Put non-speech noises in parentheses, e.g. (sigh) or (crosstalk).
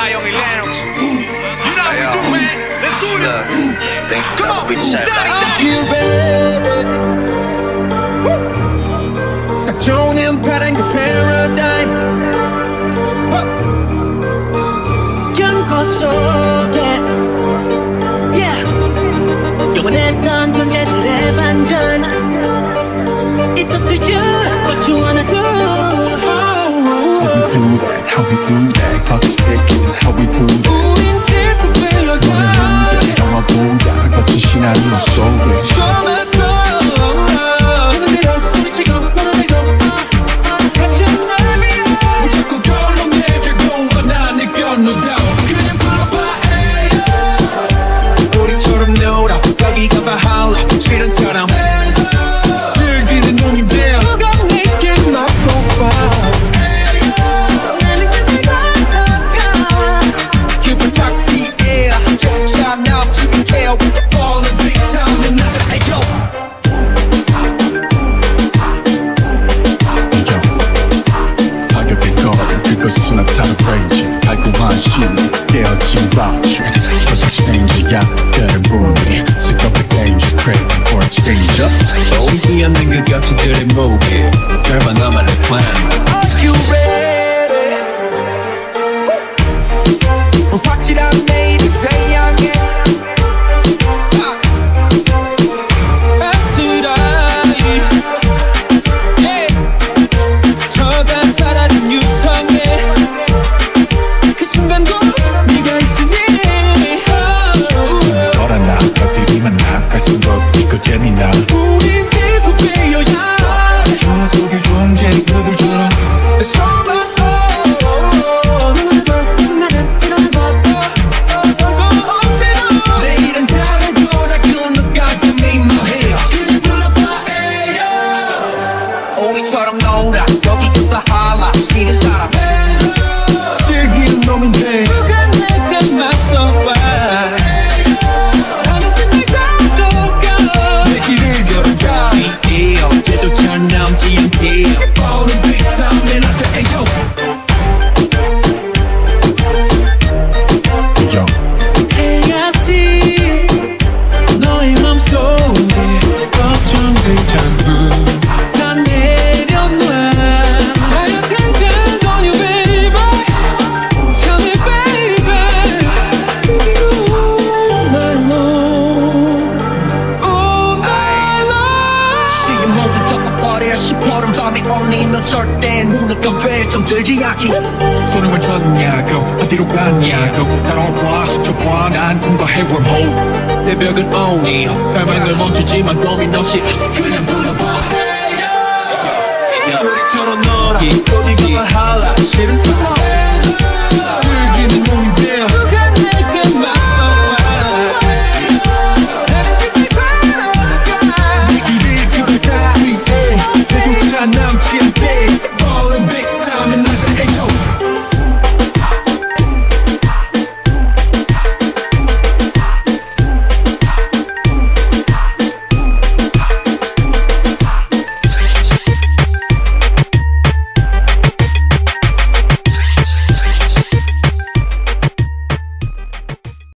Zion and (gasps) You know we do, man. Let's do this. Come on, be the daddy, daddy. You better. Drone and your paradigm. Young console, yeah. Yeah. Doing it you're. It's up to you, what you wanna do. How we do that, how we do that, pop a stick 깨어진 rapture Cause it's danger야 그를 부르니 Sick of the danger craving for a changer 오기 않는 그 gatch들의 무게 우린 계속되어야 중화 속의 존재 그들처럼 절대 눈을 감게 잠들지 않기. 왜 쳤냐고 어디로 갔냐고. 따라와 좁아 난 꿈과 해wormhole 새벽은 오니 갈망을 멈추지만 고민 없이 그냥 불러봐. 우리처럼 놀아 어디가 바할라. 싫은 사람